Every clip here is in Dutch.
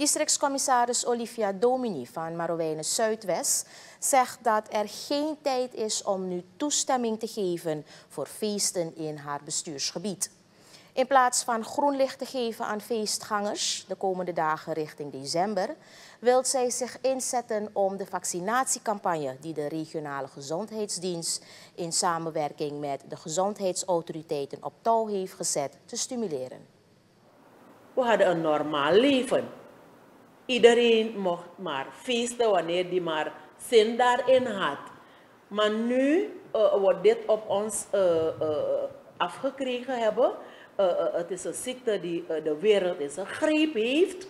Districtscommissaris Olivia Domini van Marowijnen Zuidwest zegt dat er geen tijd is om nu toestemming te geven voor feesten in haar bestuursgebied. In plaats van groen licht te geven aan feestgangers de komende dagen richting december, wil zij zich inzetten om de vaccinatiecampagne die de regionale gezondheidsdienst in samenwerking met de gezondheidsautoriteiten op touw heeft gezet te stimuleren. We hadden een normaal leven. Iedereen mocht maar feesten wanneer die maar zin daarin had. Maar nu uh, wordt dit op ons uh, uh, afgekregen hebben. het is een ziekte die de wereld in zijn greep heeft.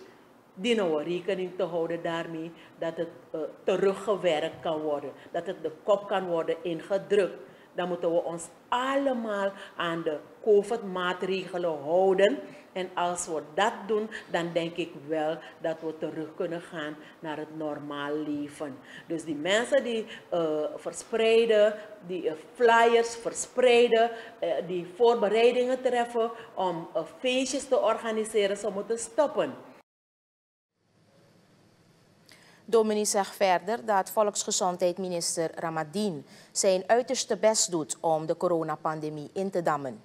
Dienen we rekening te houden daarmee dat het teruggewerkt kan worden. Dat het de kop kan worden ingedrukt dan moeten we ons allemaal aan de COVID-maatregelen houden. En als we dat doen, dan denk ik wel dat we terug kunnen gaan naar het normaal leven. Dus die mensen die uh, verspreiden, die uh, flyers verspreiden, uh, die voorbereidingen treffen om feestjes te organiseren, ze moeten stoppen. Domini zegt verder dat volksgezondheidsminister Ramadien zijn uiterste best doet om de coronapandemie in te dammen.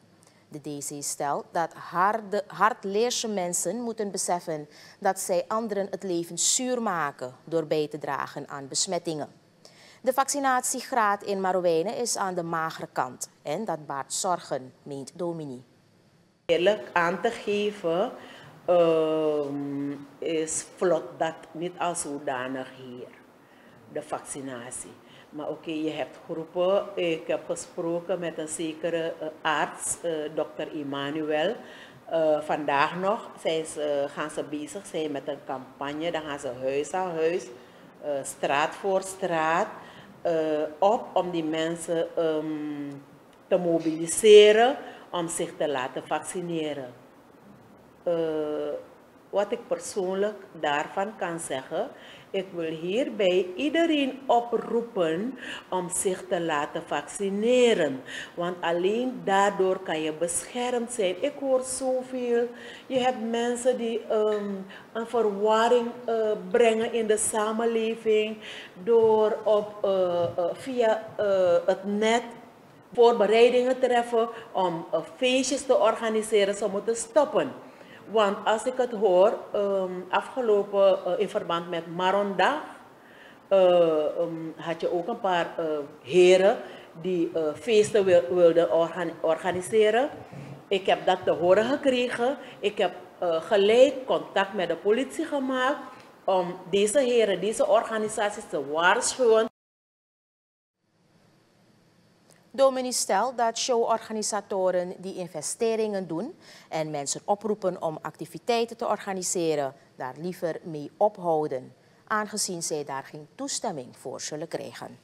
De DC stelt dat harde, hardleerse mensen moeten beseffen dat zij anderen het leven zuur maken door bij te dragen aan besmettingen. De vaccinatiegraad in Marowijnen is aan de magere kant en dat baart zorgen, meent Domini. Eerlijk aan te geven um, vlot dat niet als zodanig hier, de vaccinatie. Maar oké, je hebt groepen. Ik heb gesproken met een zekere uh, arts, uh, dokter Emmanuel. Uh, vandaag nog ze, gaan ze bezig zijn met een campagne. Dan gaan ze huis aan huis, straat voor straat, op om die mensen um, te mobiliseren om zich te laten vaccineren. Wat ik persoonlijk daarvan kan zeggen, ik wil hierbij iedereen oproepen om zich te laten vaccineren. Want alleen daardoor kan je beschermd zijn. Ik hoor zoveel. Je hebt mensen die um, een verwarring uh, brengen in de samenleving door op, uh, uh, via het net voorbereidingen treffen om feestjes te organiseren. Ze moeten stoppen. Want als ik het hoor, um, afgelopen uh, in verband met Maronda, uh, um, had je ook een paar uh, heren die feesten wil, wilden organ organiseren. Ik heb dat te horen gekregen. Ik heb gelijk contact met de politie gemaakt om deze heren, deze organisaties te waarschuwen. Domini stelt dat showorganisatoren die investeringen doen en mensen oproepen om activiteiten te organiseren, daar liever mee ophouden, aangezien zij daar geen toestemming voor zullen krijgen.